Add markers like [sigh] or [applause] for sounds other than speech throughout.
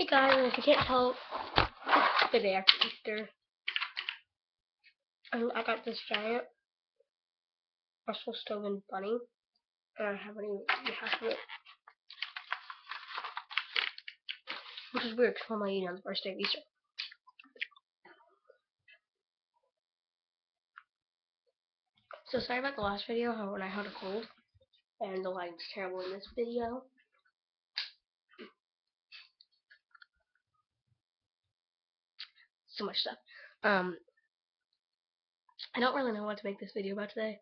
Hey guys, if you can't tell, it's Easter. And um, I got this giant Russell Stover bunny. And I haven't even half of it. Which is weird because I'm eating on the first day of Easter. So sorry about the last video, when I had a cold. And the lighting's terrible in this video. So much stuff. Um, I don't really know what to make this video about today.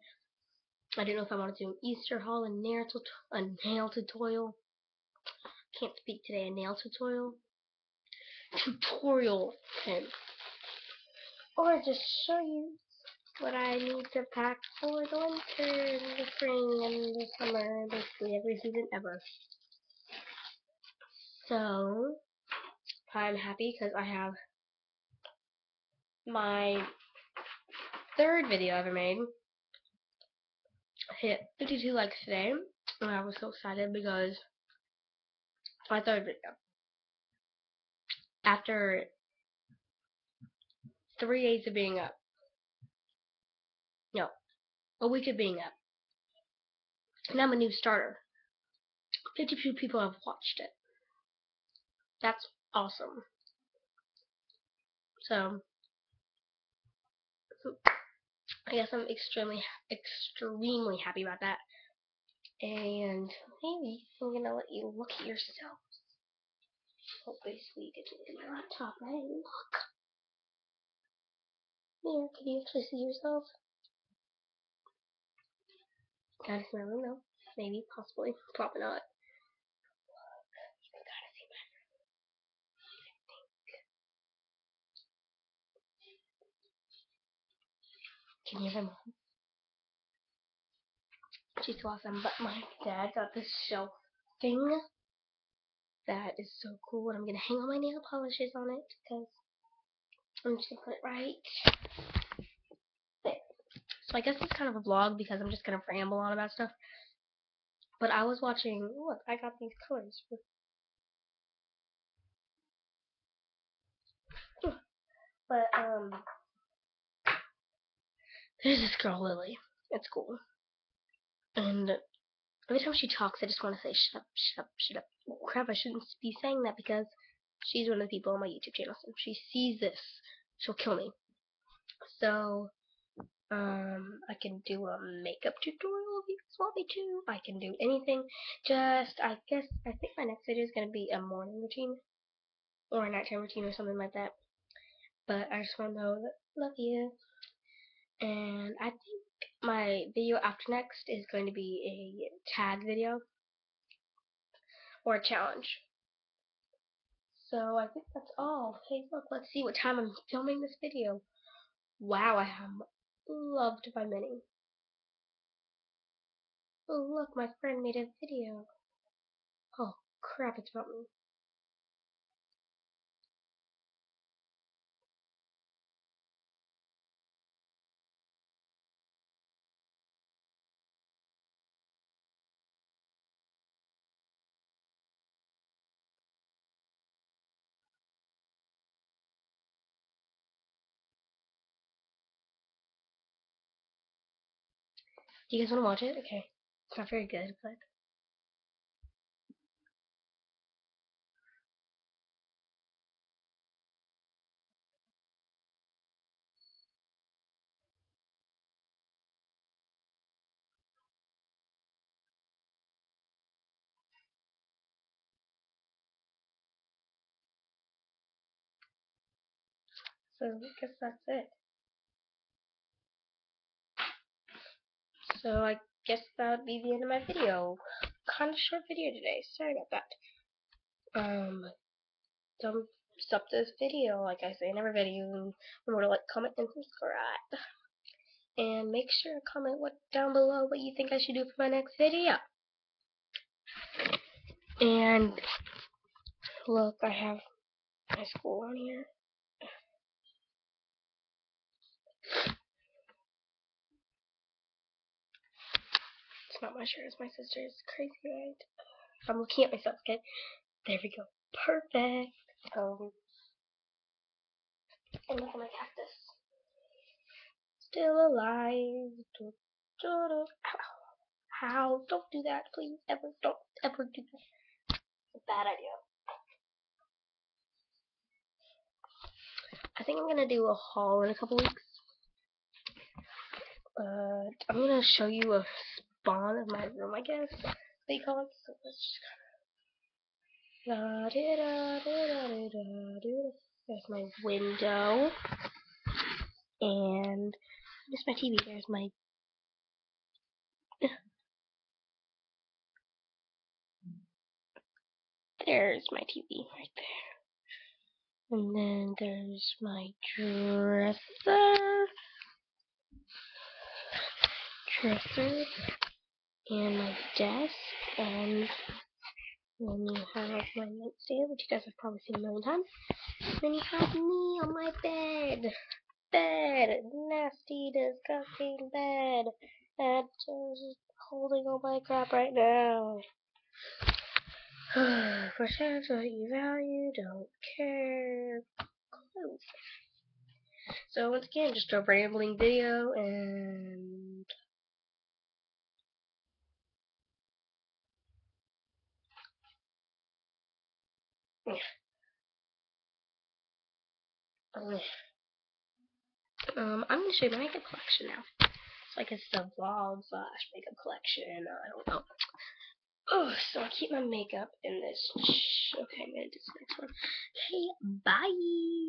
I don't know if I want to do an Easter haul, a nail, a nail tutorial. Can't speak today, a nail tutorial. Tutorial pin. Or just show you what I need to pack for the winter, the spring, and the summer, basically every season ever. So, I'm happy because I have my third video I ever made hit 52 likes today, and I was so excited because my third video. After three days of being up, no, a week of being up, and I'm a new starter. 52 people have watched it. That's awesome. So, I guess I'm extremely, extremely happy about that. And maybe I'm gonna let you look at yourself. To look at my laptop, right? Look. Here, can you actually see yourself? Gotta see my room now. Maybe, possibly, probably not. Can you hear my mom? She's awesome, but my dad got this shelf thing that is so cool, and I'm gonna hang all my nail polishes on it because I'm just gonna put it right. So I guess it's kind of a vlog because I'm just gonna ramble on about stuff. But I was watching. Look, I got these colors. But um, there's this girl, Lily. It's cool. And every time she talks, I just want to say, shut up, shut up, shut up. Oh, crap, I shouldn't be saying that because she's one of the people on my YouTube channel. So if she sees this, she'll kill me. So, um, I can do a makeup tutorial if you guys want me to. I can do anything. Just, I guess, I think my next video is going to be a morning routine. Or a nighttime routine or something like that. But I just want to know that, love you. And I think my video after next is going to be a tag video or a challenge. So I think that's all. Hey look, let's see what time I'm filming this video. Wow, I am loved by many. Oh look, my friend made a video. Oh crap, it's about me. Do you guys want to watch it? Okay. It's not very good, but... So I guess that's it. So I guess that would be the end of my video. Kind of short video today. Sorry about that. Um, thumbs stop this video, like I say in every video. Remember to like, comment, and subscribe. And make sure to comment what down below what you think I should do for my next video. And look, I have my school on here. It's not my shirt, it's my sister's. Crazy, right? I'm looking at myself, okay? There we go. Perfect. Um, and look at my cactus. Still alive. Ow. How? Don't do that, please. Ever. Don't ever do that. Bad idea. I think I'm gonna do a haul in a couple weeks. I'm gonna show you a spawn of my room, I guess. They call it. So let's just kind of. There's my window, and there's my TV. There's my there's my TV right there. And then there's my dresser. Dresser. And my desk. And then you have my nightstand, which you guys have probably seen a million times. Then you have me on my bed. Bed. Nasty, disgusting bed. That's just holding all my crap right now. [sighs] Pretend what you value, don't care. Close. So once again, just a rambling video and [sighs] um, I'm gonna show you my makeup collection now. It's like it's a vlog slash makeup collection. I don't know. Oh, so I keep my makeup in this. Okay, I'm gonna do this next one. Okay, bye.